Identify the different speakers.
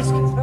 Speaker 1: risk.